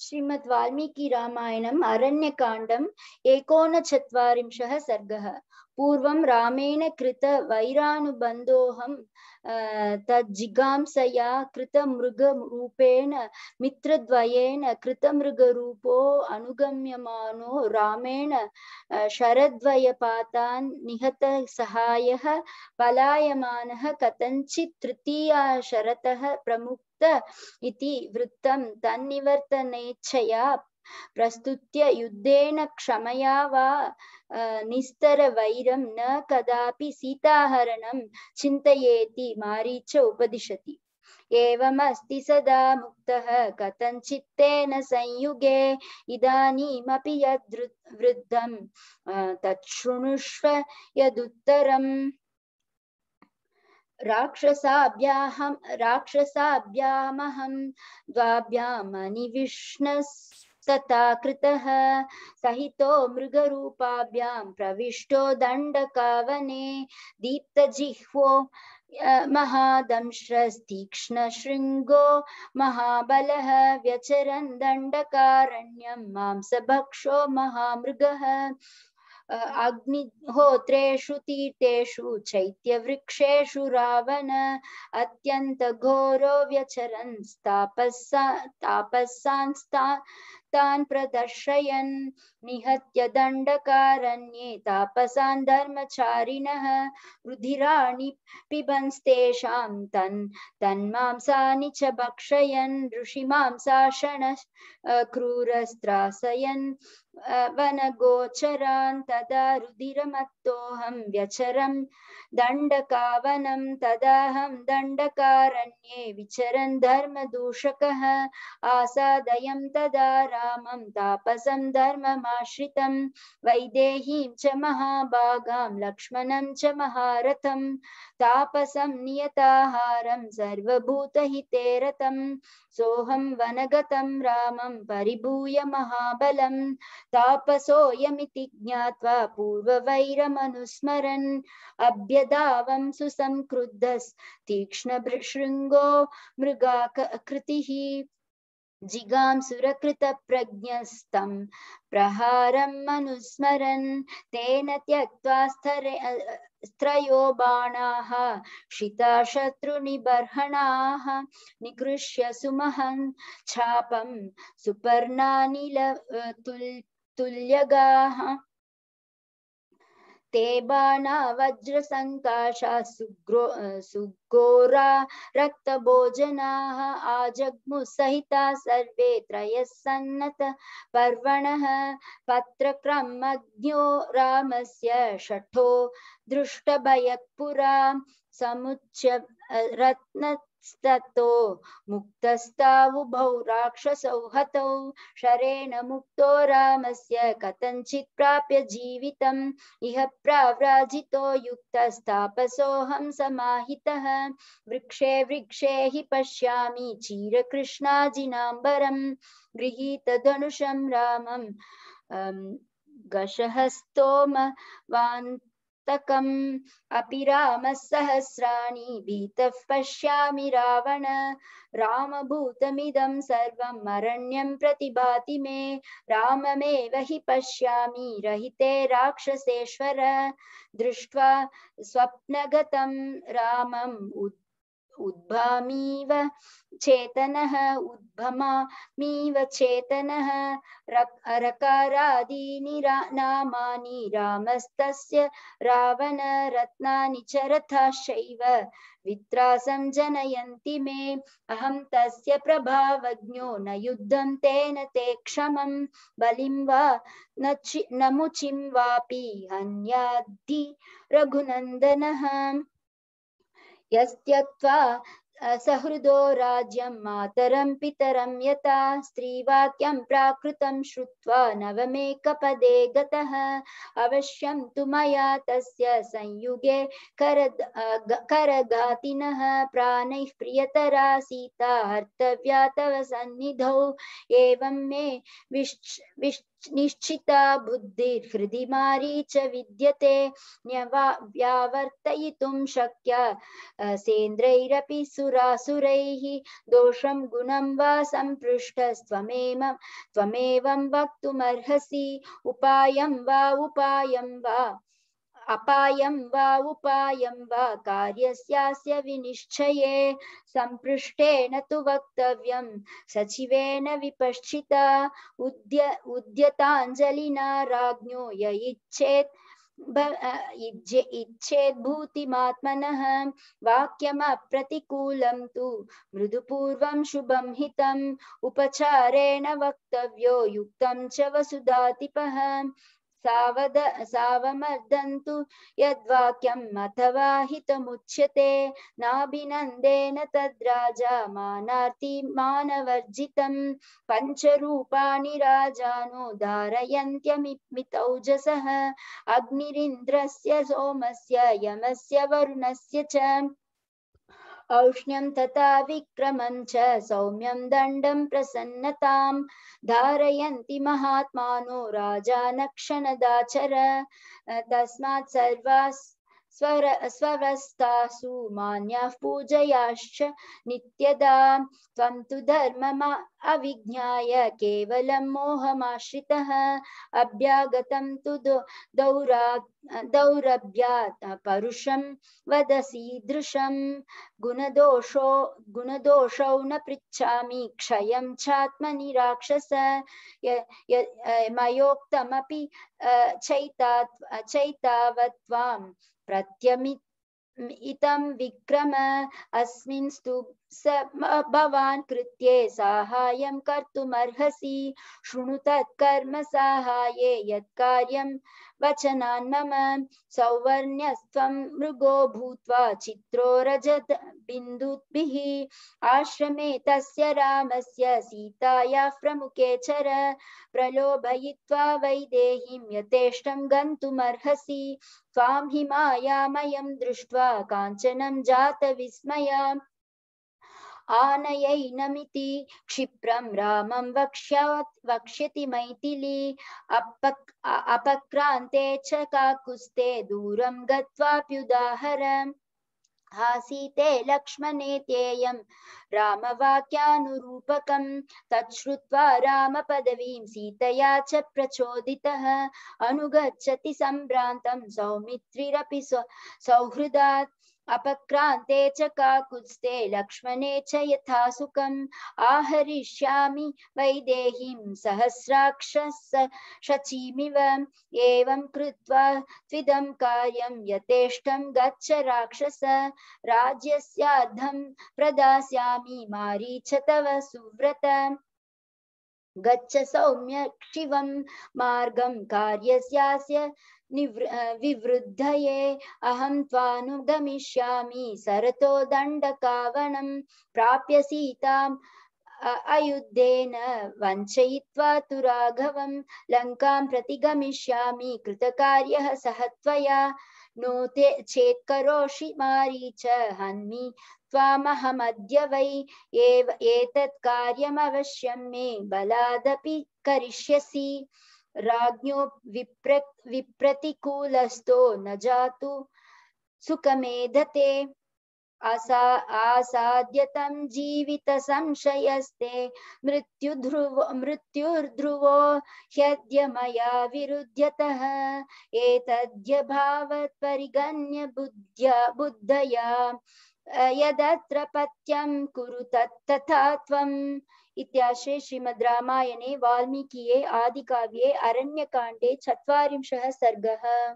श्रीमद् वाल्मीकि रामायणम् अरण्यकाण्डम् एकोनचत्वारिंशः सर्गः। पूर्वं रामेण कृत वैरानुबन्धोऽहं तज्जिगांसया कृतमृगरूपेण, मित्रद्वयेन कृतमृगरूपो अनुगम्यमानो रामेण शरद्वयपातान् निहतः सहायः पलायमानः कथञ्चित् तृतीया शरतः प्रमुख इति वृत्तं तन्निवर्तनेच्छया प्रस्तुत्य युद्धेन क्षमया वा निस्तरवैरं न कदापि सीताहरणं चिन्तयेति मारीच उपदिशति। एवमस्ति सदा मुक्तः, कथञ्चित्तेन संयुगे इदानीमपि यद्वृद्धं तच्छृणुष्व यदुत्तरम्। राक्षसाभ्याहं राक्षसाभ्यामहं द्वाभ्यामनिविष्णस्तथा कृतः। सहितो मृगरूपाभ्यां प्रविष्टो दण्डकावने। दीप्तजिह्वो महादंश्रस्तीक्ष्णशृङ्गो महाबलः व्यचरन् दण्डकारण्यं मांसभक्षो महामृगः। अग्निहोत्रेषु तीर्थेषु चैत्यवृक्षेषु रावण, अत्यन्तघोरो व्यचरन् तापस्सा तापस्सांस्ता तान् प्रदर्शयन्। निहत्य दण्डकारण्ये तापसान् धर्मचारिणः। रुधिराणि पिबंस्तेषां तन्, तन्मांसानि च भक्षयन्। ऋषिमांसाशण क्रूरस्त्रासयन् वनगोचरान् तदा रुधिरमत्तोऽहं व्यचरं दण्डकावनं तदाहं दण्डकारण्ये विचरन्। धर्मदूषकः आसादयं तदा रामं तापसं धर्ममाश्रितं, वैदेहीं च महाभागां, लक्ष्मणं च महारथं, तापसं नियताहारं, सर्वभूतहिते रतं सोऽहं वनगतं रामं, परिभूय महाबलं, तापसोऽयमिति ज्ञात्वा पूर्ववैरमनुस्मरन्, अभ्यदावं सुसंक्रुद्धस्तीक्ष्णशृङ्गो मृगाकृतिः जिगां सुरकृतप्रज्ञस्तं प्रहारम अनुस्मरन् तेन त्यक्त्वा स्थरे स्त्रयो बाणाः शिता शत्रु निबर्हणाः निकृष्य सुमहन् छापं सुपर्णानिल तुल्यगाः। ते बाणा वज्रसङ्काशा सुग्रो सुघोरा रक्तभोजनाः आजग्मुसहिता सर्वे त्रयः सन्नत पर्वणः पत्रक्रमज्ञो रामस्य षठो दृष्टभयक्पुरा समुच्य रत्न ततो मुक्तस्तावुभौ राक्षसौ हतौ शरेण मुक्तो रामस्य कथञ्चित् प्राप्य जीवितम्, इह प्राव्राजितो युक्तस्तापसोऽहं समाहितः। वृक्षे वृक्षे हि पश्यामि चीरकृष्णाजिनाम्बरं गृहीतधनुषं तकम् अपि रामः भीतः पश्यामि रावण। रामभूतमिदं सर्वम् अरण्यं प्रतिभाति मे। राममेव हि पश्यामि रहिते राक्षसेश्वर। दृष्ट्वा स्वप्नगतं रामम् उद्भामीव चेतनः उद्भमामीव चेतनः रकारादीनि नामानि रामस्तस्य रावणरत्नानि च रथाश्चैव। वित्रासं मे। अहं तस्य प्रभावज्ञो। न युद्धं तेन ते क्षमं। बलिं वा न चि नमुचिं वापि। हन्याद्धि रघुनन्दनः यस्त्यक्त्वा सहृदो राज्यं मातरं पितरं यथा स्त्रीवाक्यं प्राकृतं श्रुत्वा नवमेकपदे गतः। अवश्यं तु मया तस्य संयुगे कर करघातिनः प्राणैः प्रियतरा सीता, हर्तव्या तव सन्निधौ। एवं मे विश्च निश्चिता बुद्धिर्हृदि मारी च विद्यते व्यावर्तयितुं शक्य सेन्द्रैरपि सुरासुरैः, दोषं गुणं वा सम्पृष्टस्त्वमेव त्वमेवं वक्तुमर्हसि, उपायं वा उपायं वा। अपायं वा उपायं वा कार्यस्यास्य विनिश्चये सम्पृष्टेन तु वक्तव्यं। सचिवेन विपश्चिता, उद्य, उद्यताञ्जलिना राज्ञो य इच्छेत् इच्छेद्भूतिमात्मनः। वाक्यमप्रतिकूलं तु मृदुपूर्वं शुभं हितम्, उपचारेण वक्तव्यो, युक्तं च वसुधातिपः। सावद सावमर्दन्तु यद्वाक्यम् अथवा हितमुच्यते। नाभिनन्देन तद्राजा मानार्ति मानवर्जितम्। पञ्चरूपाणि राजानो धारयन्त्यमितौजसः अग्निरिन्द्रस्य सोमस्य, यमस्य, वरुणस्य च। औष्ण्यं तथा विक्रमं च सौम्यं दण्डं प्रसन्नतां धारयन्ति महात्मानो राजा नक्षणदाचर तस्मात् सर्वास् स्वर स्ववस्थासु मान्याः पूजयाश्च नित्यदा। त्वं तु धर्मम् अविज्ञाय केवलं मोहमाश्रितः। अभ्यागतं तु दौरा दौरभ्यात् परुषं वदसीदृशं गुणदोषो गुणदोषौ न पृच्छामि, क्षयं चात्मनि राक्षस मयोक्तमपि चैता चैतावत्वां प्रत्यमित् इतं विक्रम। अस्मिन् स्तु भवान् कृत्ये साहाय्यं शृणु तत्कर्म साहाय्ये यत्कार्यं वचनान् मम सौवर्ण्यस्त्वं मृगो भूत्वा चित्रो रजत बिन्दुभिः। आश्रमे तस्य रामस्य सीतायाः प्रमुखे चर प्रलोभयित्वा वैदेहीं यथेष्टं गन्तुमर्हसि। त्वां हि मायामयं दृष्ट्वा काञ्चनं जातविस्मया। आनयैनमिति क्षिप्रं रामं वक्ष्यात्, वक्ष्यति मैथिली। अपक् अपक्रान्ते च काकुस्ते दूरं गत्वाप्युदाहरम् आसीते लक्ष्मणेत्येयं रामवाक्यानुरूपकं। तच्छ्रुत्वा रामपदवीं सीतया च प्रचोदितः। अनुगच्छति सम्भ्रान्तं सौमित्रिरपि सौहृदात्। अपक्रान्ते च काकुत्स्ते लक्ष्मणे च यथा सुखम्। आहरिष्यामि वैदेहीं सहस्राक्षस शचीमिव। एवं कृत्वा त्विदं कार्यं यथेष्टं गच्छ राक्षस। राज्यस्यार्धं प्रदास्यामि मारीच तव सुव्रत। गच्छ सौम्य शिवं मार्गं कार्यस्यास्य विवृद्धये। अहं त्वानुगमिष्यामि सरतो दण्डकावनं प्राप्य सीताम् अयुद्धेन वञ्चयित्वा तु राघवं लङ्कां प्रति गमिष्यामि। कृतकार्यः सह त्वया नो ते चेत् करोषि मारीच हन्मि। त्वामहमद्य वै एव एतत् कार्यमवश्यं मे बलादपि करिष्यसि। राज्ञो विप्र विप्रतिकूलस्थो न जातु सुखमेधते। असा आसाद्यतं जीवितसंशयस्ते मृत्युध्रुवो, मृत्युर्ध्रुवो ह्यद्य मया विरुध्यतः। एतद्यभावत् परिगण्य बुद्ध्या। बुद्धया यदत्र पत्यं कुरु तत्तथा त्वम्। इत्याश्रे श्रीमद् रामायणे वाल्मीकिये आदिकाव्ये अरण्यकाण्डे चत्वारिंशः सर्गः।